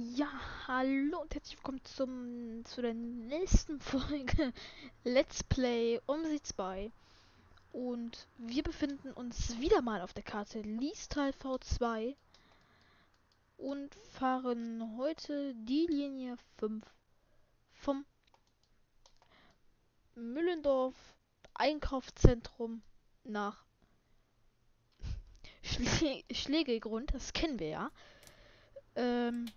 Ja, hallo und herzlich willkommen zum, zu der nächsten Folge Let's Play Omsi 2. Und wir befinden uns wieder mal auf der Karte Liestal V2 und fahren heute die Linie 5 vom Müllendorf Einkaufszentrum nach Schle Schlägegrund, das kennen wir ja. Ähm,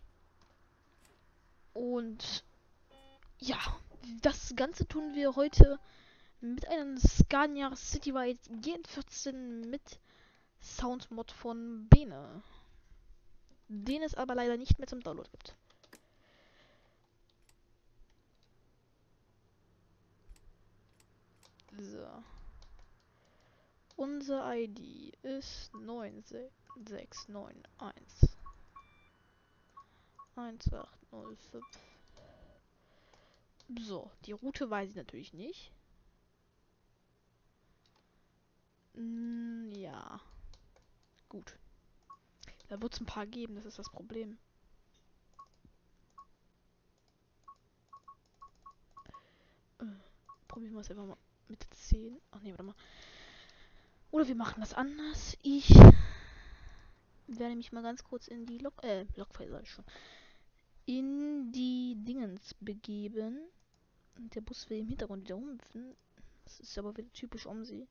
und ja, das Ganze tun wir heute mit einem Scania Citywide GN14 mit Soundmod von Bene. Den es aber leider nicht mehr zum Download gibt. So. Unser ID ist 9691. 1805. So, die Route weiß ich natürlich nicht. Mm, ja. Gut. Da wird es ein paar geben, das ist das Problem. Äh, probieren wir es einfach mal mit 10. Ach nee, warte mal. Oder wir machen das anders. Ich werde mich mal ganz kurz in die Lok, äh, ich schon, in die Dingens begeben. Und der Bus will im Hintergrund wieder rumpfen. Das ist aber wieder typisch um sie.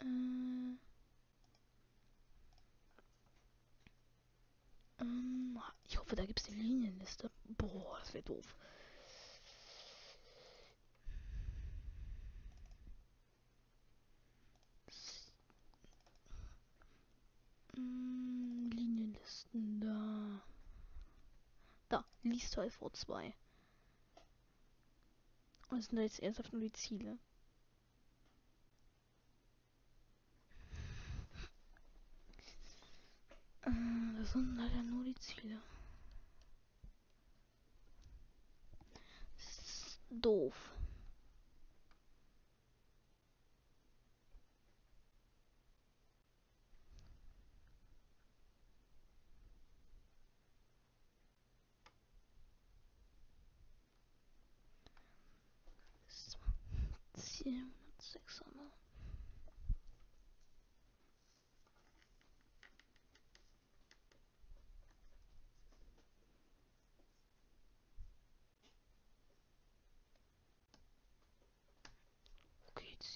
Äh, ähm, ich hoffe, da gibt es die Linienliste. Boah, das wäre doof. Mm, Linienlisten da. Da, Liestal V2. Was sind da jetzt ernsthaft nur die Ziele? Äh, das sind leider nur die Ziele. Das ist doof.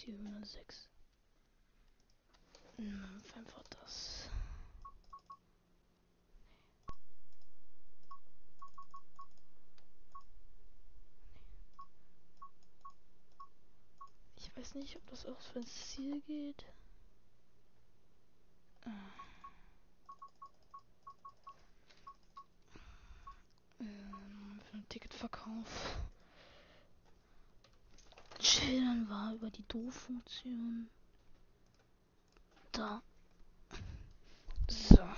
406. Nimm einfach das. Ich weiß nicht, ob das auch so ins Ziel geht. Ah. Ähm, für einen Ticketverkauf. Chillen war über die Do-Funktion. Da. So.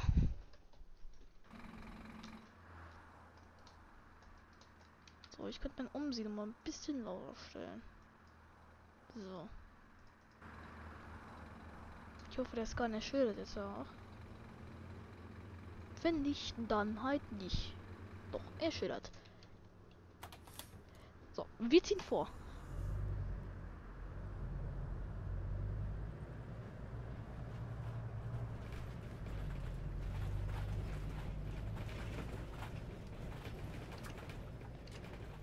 So, ich könnte mein Umsiedler mal ein bisschen lauter stellen. So. Ich hoffe, der Scanner schildert jetzt auch. Wenn nicht, dann halt nicht. Doch, er schildert. So, wir ziehen vor.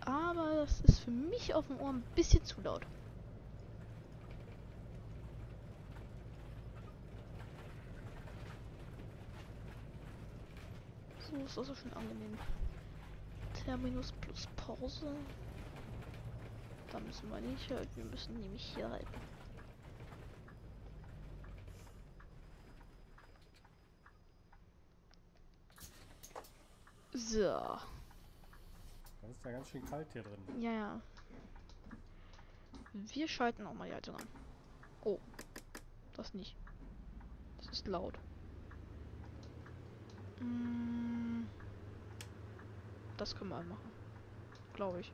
Aber das mich auf dem Ohr ein bisschen zu laut. So ist das auch schon angenehm. Terminus plus Pause. Da müssen wir nicht halten. Wir müssen nämlich hier halten. So. Das ist ja ganz schön kalt hier drin. Ja, ja. Wir schalten auch mal die Heizung an. Oh. Das nicht. Das ist laut. Mm. Das können wir machen. Glaube ich.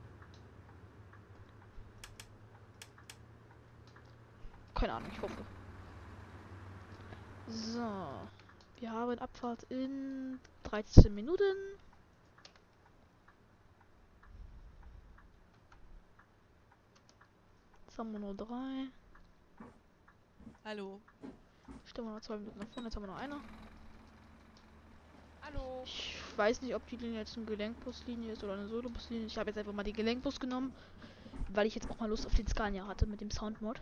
Keine Ahnung, ich hoffe. So. Wir haben Abfahrt in 13 Minuten. Jetzt haben wir nur drei. Hallo. Stimmen wir noch zwei Minuten nach vorne. Jetzt haben wir noch einer. Hallo. Ich weiß nicht, ob die Linie jetzt eine Gelenkbuslinie ist oder eine Solobuslinie. Ich habe jetzt einfach mal die Gelenkbus genommen, weil ich jetzt auch mal Lust auf den Scania hatte mit dem Soundmod.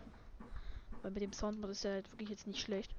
Weil mit dem Soundmod ist er halt wirklich jetzt nicht schlecht.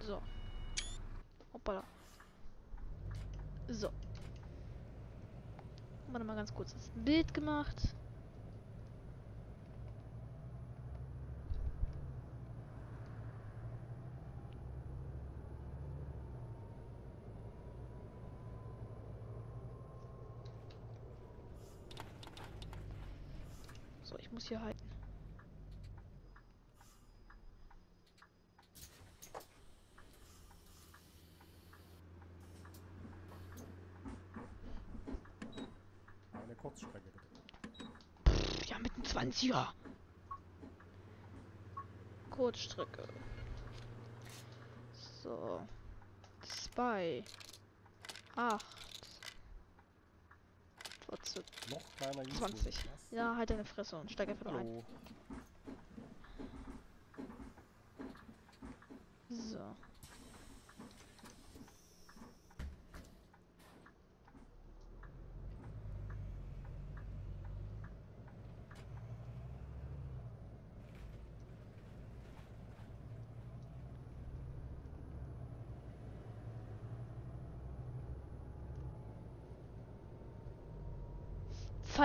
So. Hoppala. So. Warte mal ganz kurz das Bild gemacht. So, ich muss hier halten. Eine Kurzstrecke bitte. Pff, 20er. Kurzstrecke. So. Zwei. Acht. 14. Noch kleiner Jutun. 20. Was? Ja, halt deine Fresse und steig einfach nur ein. Hallo. So.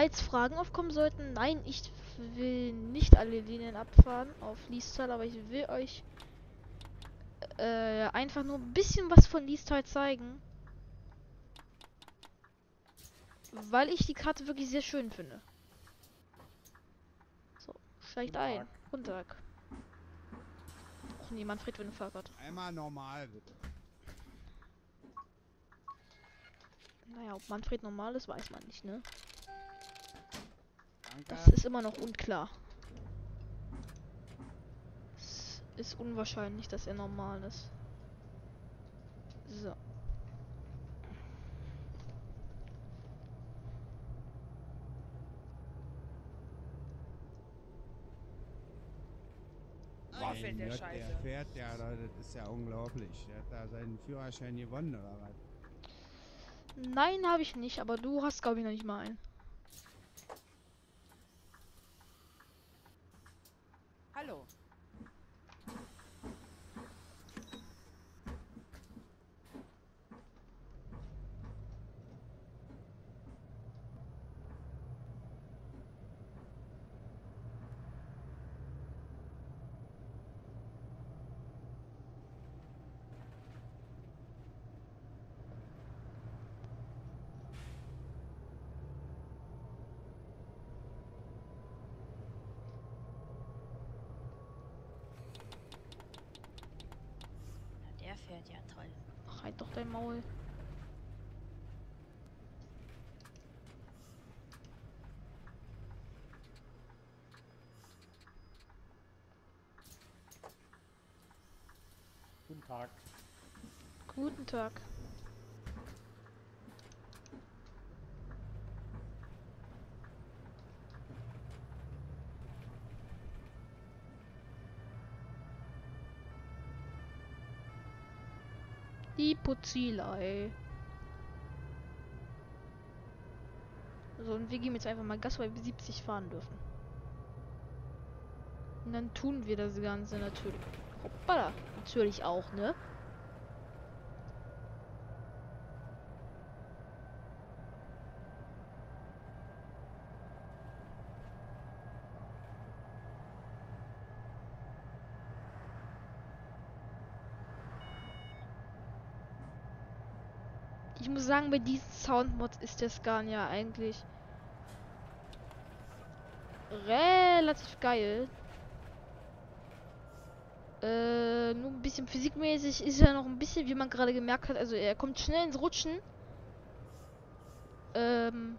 Falls Fragen aufkommen sollten, nein, ich will nicht alle Linien abfahren auf Liestal, aber ich will euch äh, einfach nur ein bisschen was von Liestal zeigen. Weil ich die Karte wirklich sehr schön finde. So, steigt ein. Guten Tag. Och nee, Manfred eine Fahrkarte. Einmal normal, bitte. Naja, ob Manfred normal ist, weiß man nicht, ne? Danke. Das ist immer noch unklar. Es ist unwahrscheinlich, dass er normal ist. So. Find der der fährt ja, da, das ist ja unglaublich. Der hat da seinen Führerschein gewonnen, oder was? Nein, habe ich nicht, aber du hast, glaube ich, noch nicht mal einen. Hallo. Fährt ja toll. Ach, halt doch dein Maul. Guten Tag. Guten Tag. Die Putzilei. So, und wir geben jetzt einfach mal Gas, weil wir 70 fahren dürfen. Und dann tun wir das Ganze natürlich. Hoppala. Natürlich auch, ne? Sagen, bei diesen Soundmods ist der Scania eigentlich relativ geil. Äh, nur ein bisschen physikmäßig ist er noch ein bisschen, wie man gerade gemerkt hat. Also er kommt schnell ins Rutschen. Ähm,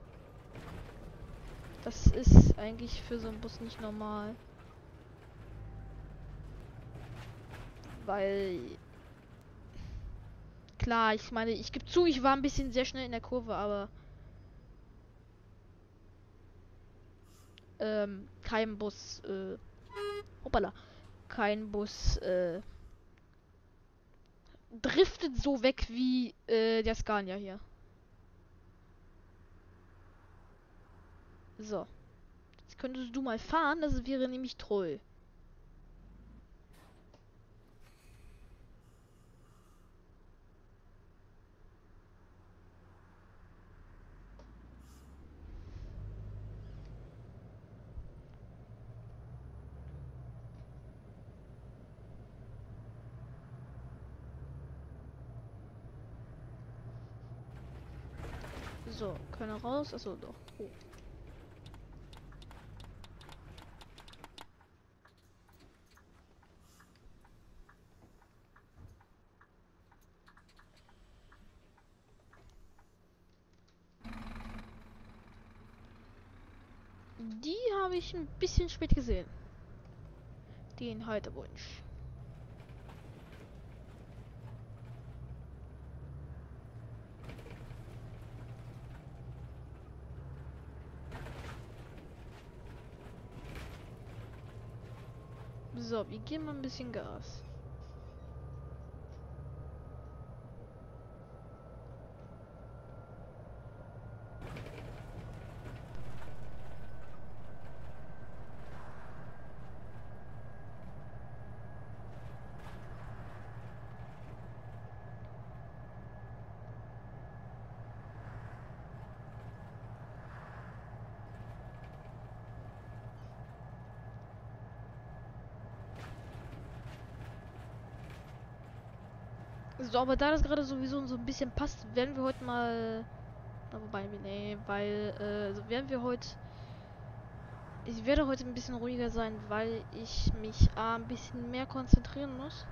das ist eigentlich für so einen Bus nicht normal. Weil klar, ich meine, ich gebe zu, ich war ein bisschen sehr schnell in der Kurve, aber ähm, kein Bus, äh, hoppala, kein Bus, äh, driftet so weg wie äh, der Scania hier. So. Jetzt könntest du mal fahren, das wäre nämlich toll. Raus. Achso, doch. Oh. Die habe ich ein bisschen spät gesehen. Den Haltewunsch. So, wir geben mal ein bisschen Gas. So, aber da das gerade sowieso so ein bisschen passt, werden wir heute mal. Na, wobei, nee, weil, äh, so werden wir heute. Ich werde heute ein bisschen ruhiger sein, weil ich mich A, ein bisschen mehr konzentrieren muss.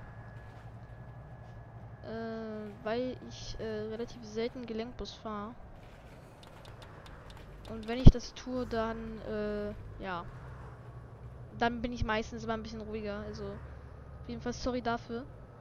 Äh, weil ich äh, relativ selten Gelenkbus fahre. Und wenn ich das tue, dann, äh, ja. Dann bin ich meistens immer ein bisschen ruhiger. Also, auf jeden Fall sorry dafür.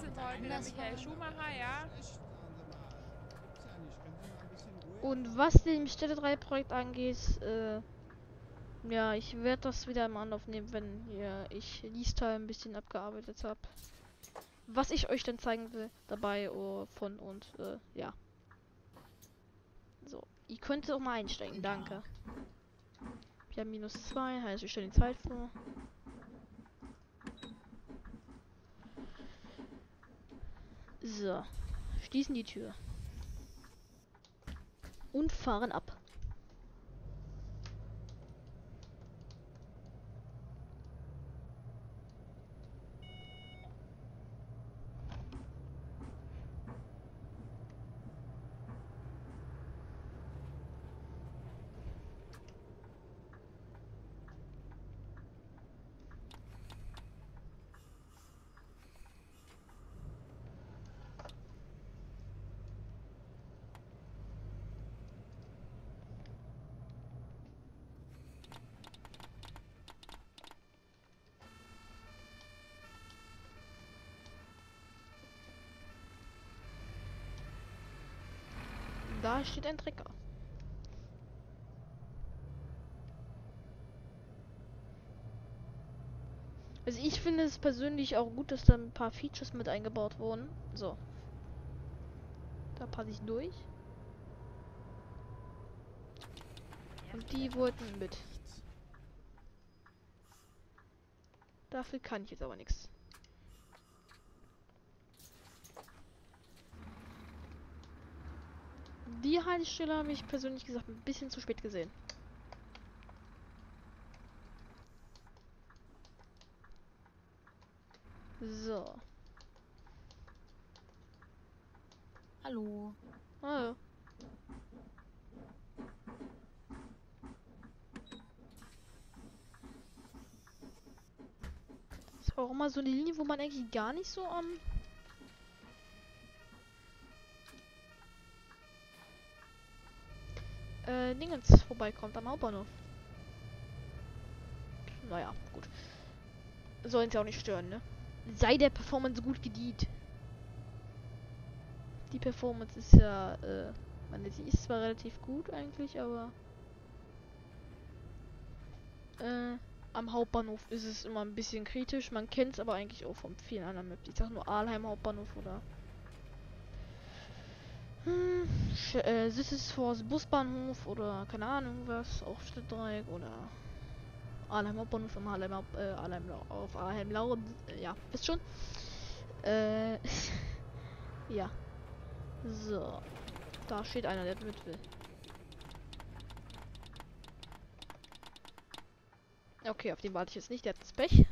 Sie mal ein bisschen ruhig Und was dem Städte 3 Projekt angeht, äh, ja, ich werde das wieder im Anlauf nehmen, wenn ja, ich Liestal ein bisschen abgearbeitet habe. Was ich euch dann zeigen will dabei oh, von und äh, ja. So, ihr könnt auch mal einsteigen, danke. Haben minus 2, heißt wir stellen die Zeit vor. So, schließen die Tür. Und fahren ab. Da steht ein Trecker. Also ich finde es persönlich auch gut, dass da ein paar Features mit eingebaut wurden. So. Da passe ich durch. Und die wollten mit. Dafür kann ich jetzt aber nichts. Die Haltestelle habe ich persönlich gesagt ein bisschen zu spät gesehen. So. Hallo. Ah, Ist auch immer so eine Linie, wo man eigentlich gar nicht so am. äh, Dingens vorbeikommt am Hauptbahnhof. Naja, gut. Sollen sie auch nicht stören, ne? Sei der Performance gut gedient. Die Performance ist ja, äh, meine, sie ist zwar relativ gut eigentlich, aber äh, am Hauptbahnhof ist es immer ein bisschen kritisch. Man kennt es aber eigentlich auch von vielen anderen Maps. Ich sag nur Aalheim Hauptbahnhof oder hm, äh, Sisselsforce Busbahnhof oder keine Ahnung was, auch Stadtdreieck oder Aalheim Hauptbahnhof im Aalheim, Haupt- äh, Aalheim Lau- auf Aalheim Lau, äh, ja, wisst schon. Äh, ja. So. Da steht einer, der mit will. Okay, auf den warte ich jetzt nicht, der hat das Pech.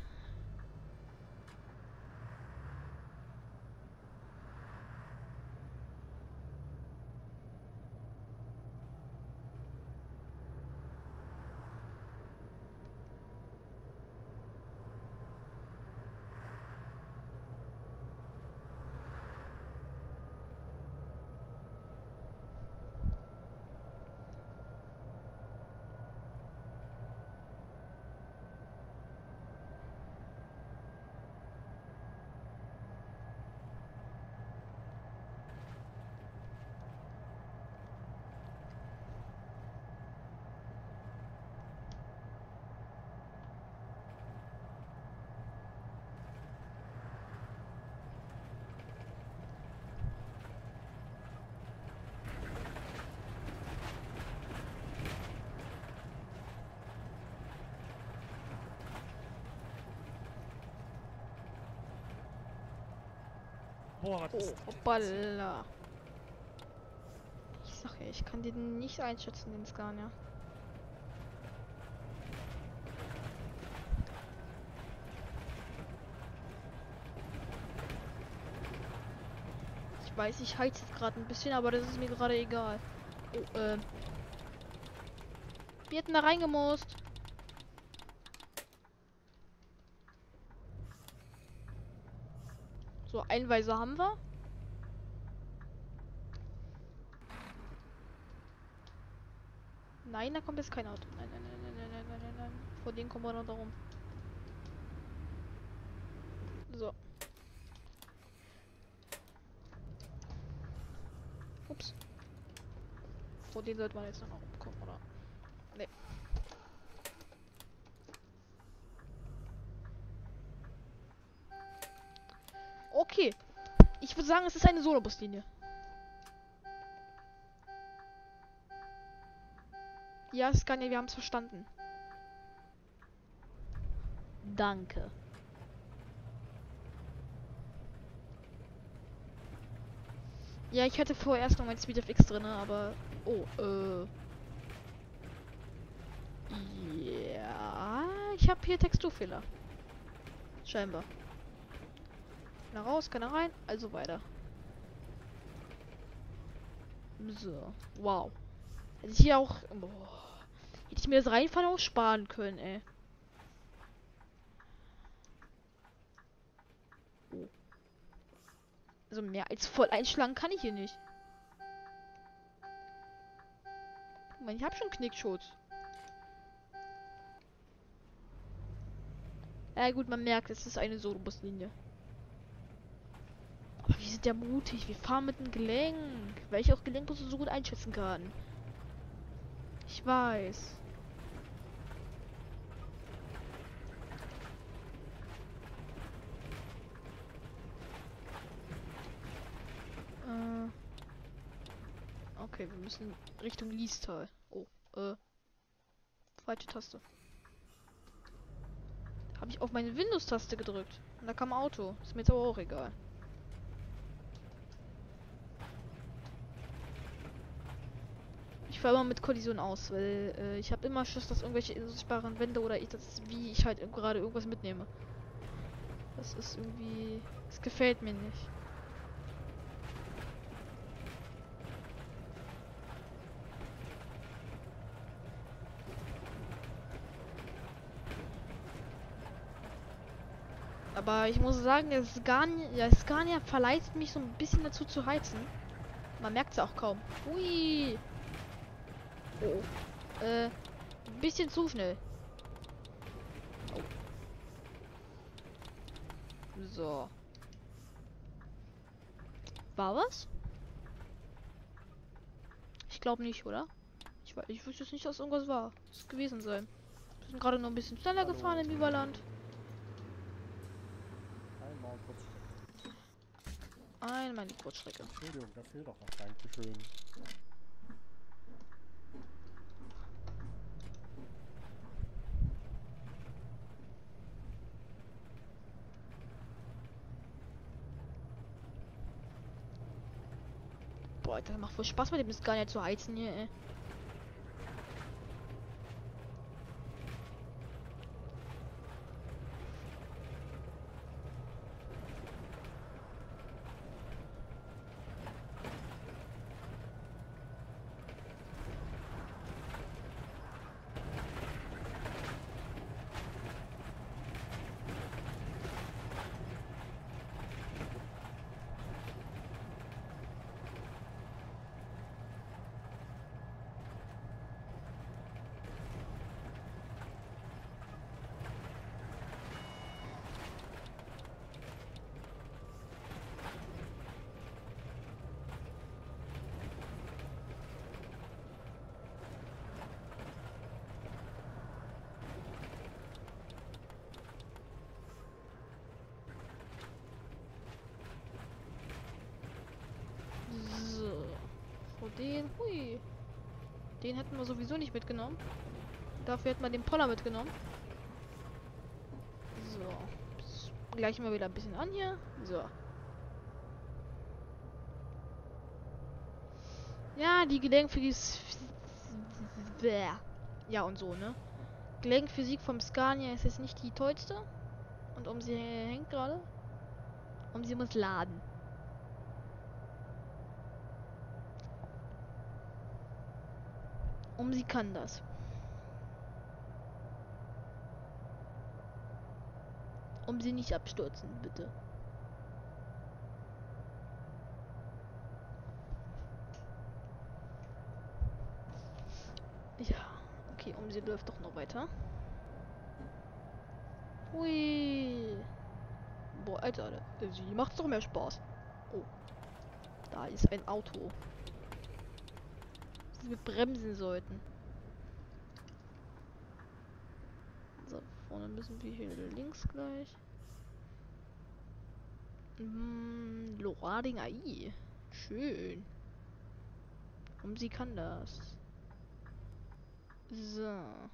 Boah, was Oh, ist hoppala. Ich sag ja, ich kann den nicht einschätzen, den Scania. Ich weiß, ich heiz jetzt gerade ein bisschen, aber das ist mir gerade egal. Oh, äh. Wir hätten da reingemusst. Einweise haben wir. Nein, da kommt jetzt kein Auto. Nein, nein, nein, nein, nein, nein, nein, nein. Vor denen kommen wir noch darum. So. Ups. Vor denen sollte man jetzt noch rumkommen. Okay. Ich würde sagen, es ist eine Solobuslinie. Ja, Scania, wir haben es verstanden. Danke. Ja, ich hatte vorerst noch mein Speed of X drin, aber. Oh, äh. Ja, ich habe hier Texturfehler. Scheinbar. Keiner raus, keiner rein, also weiter. So, wow. Hätte ich hier auch. Boah, hätte ich mir das Reinfahren auch sparen können, ey. Oh. Also mehr als voll einschlagen kann ich hier nicht. Guck mal, ich habe schon Knickschutz. Ja gut, man merkt, es ist eine Solobuslinie. Aber wir sind ja mutig. Wir fahren mit dem Gelenk. Weil ich auch Gelenkbusse so gut einschätzen kann. Ich weiß. Äh. Okay, wir müssen Richtung Liestal. Oh, äh. Falsche Taste. Habe ich auf meine Windows-Taste gedrückt. Und da kam Auto. Ist mir jetzt aber auch egal. Ich fahre immer mit Kollision aus, weil äh, ich habe immer Schiss, dass irgendwelche unsichtbaren Wände oder ich das, wie ich halt gerade irgendwas mitnehme. Das ist irgendwie. Das gefällt mir nicht. Aber ich muss sagen, der Scania, der Scania verleitet mich so ein bisschen dazu zu heizen. Man merkt es auch kaum. Hui. Oh. Äh, ein bisschen zu schnell. Oh. So. War was? Ich glaube nicht, oder? Ich, weiß, ich wüsste jetzt nicht, dass irgendwas war. Das gewesen sein. Wir sind gerade noch ein bisschen schneller Hallo. gefahren im Überland. Einmal Kurzstrecke. Einmal die Kurzstrecke. Entschuldigung, da fehlt doch was. Dankeschön. Alter, macht voll Spaß mit dem Scania zu heizen hier, ey. So. Vor den. Hui. Den hätten wir sowieso nicht mitgenommen. Dafür hätten wir den Poller mitgenommen. So. Gleichen wir wieder ein bisschen an hier. So. Ja, die Gelenkphysik. Ja, und so, ne? Gelenkphysik vom Scania ist jetzt nicht die tollste. Und um sie hängt gerade. Um sie muss laden. Um sie kann das. Um sie nicht abstürzen, bitte. Ja, okay, um sie läuft doch noch weiter. Hui. Boah, Alter, sie macht doch mehr Spaß. Oh. Da ist ein Auto wir bremsen sollten. So, vorne müssen wir hier links gleich. Hm, Lorading AI. Schön. Um sie kann das. So.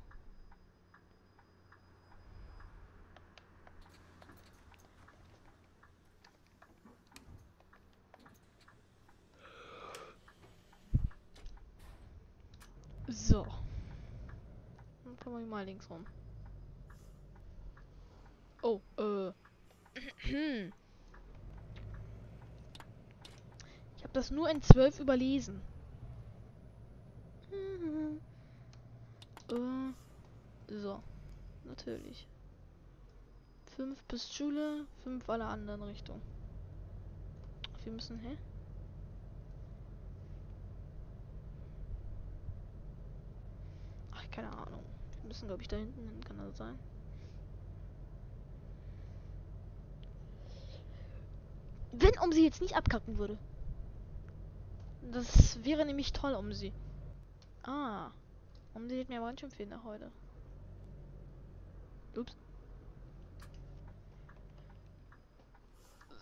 So. Dann kommen wir mal links rum. Oh, äh. Ich habe das nur in 12 überlesen. äh, so. Natürlich. 5 bis Schule, 5 alle anderen Richtungen. Wir müssen, hä? Keine Ahnung. Wir müssen, glaube ich, da hinten hin, kann das sein? Wenn um sie jetzt nicht abkacken würde. Das wäre nämlich toll um sie. Ah. Um sie hat mir aber ganz schön viel nach heute. Ups.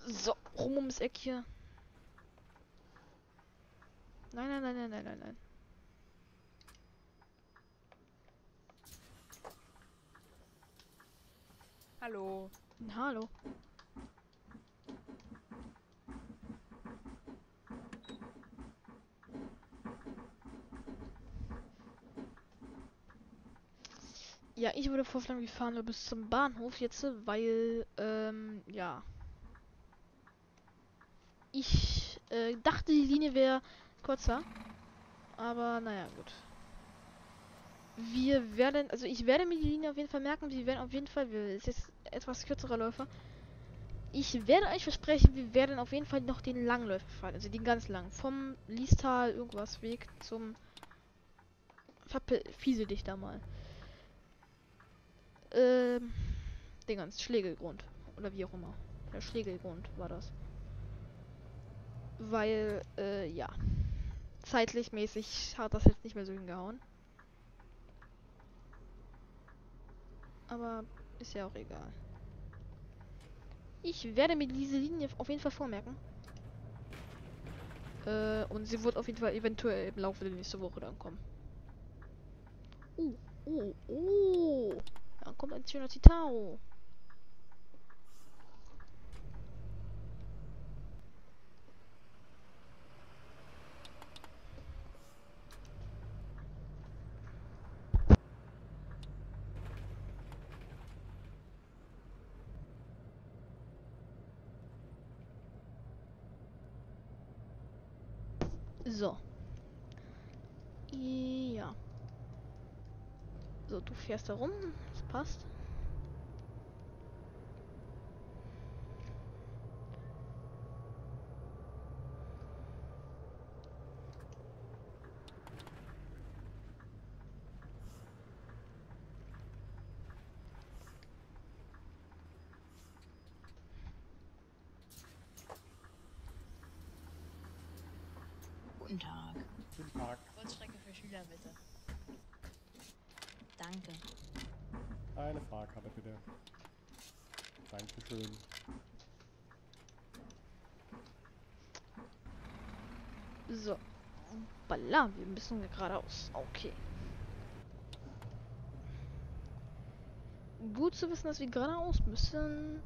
So, rum ums Eck hier. Nein, nein, nein, nein, nein, nein, nein. Hallo. Hallo. Ja, ich würde vorschlagen, wir fahren nur bis zum Bahnhof jetzt, weil, ähm, ja. Ich äh, dachte, die Linie wäre kürzer. Aber naja, gut. Wir werden, also ich werde mir die Linie auf jeden Fall merken. Wir werden auf jeden Fall, wir, es ist jetzt etwas kürzerer Läufer. Ich werde euch versprechen, wir werden auf jeden Fall noch den Langläufer fahren. Also den ganz lang. Vom Liestal irgendwas Weg zum Verfiese dich da mal. Ähm, den ganz Schlägelgrund. Oder wie auch immer. Der Schlägelgrund war das. Weil, äh, ja. Zeitlich mäßig hat das jetzt nicht mehr so hingehauen. Aber ist ja auch egal. Ich werde mir diese Linie auf jeden Fall vormerken. Äh, und sie wird auf jeden Fall eventuell im Laufe der nächsten Woche dann kommen. Uh, uh, uh. Dann kommt ein schöner Titao. So. Ja. So, du fährst da rum. Das passt. Guten Tag. Guten Tag. Kurzstrecke für Schüler bitte. Danke. Eine Fahrkarte bitte. Dankeschön. So. Balla, wir müssen geradeaus. Okay. Gut zu wissen, dass wir geradeaus müssen.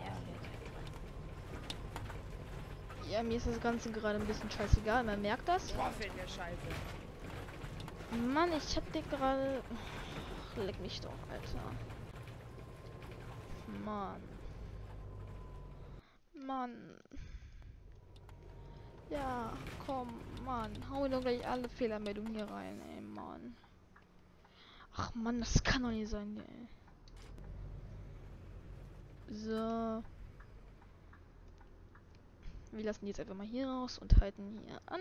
Ja, fährt. Ja, mir ist das Ganze gerade ein bisschen scheißegal. Man merkt das. Boah, fährt der Scheiße. Mann, ich hab dir gerade. Leck mich doch, Alter. Mann. Mann. Ja, komm, Mann. Hau mir doch gleich alle Fehlermeldungen hier rein, ey, Mann. Ach Mann, das kann doch nicht sein, ey. So. Wir lassen die jetzt einfach mal hier raus und halten hier an.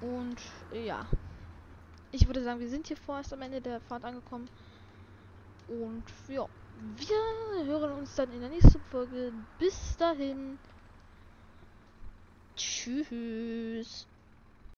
Und ja. Ich würde sagen, wir sind hier vorerst am Ende der Fahrt angekommen. Und ja, wir hören uns dann in der nächsten Folge. Bis dahin. Tschüss.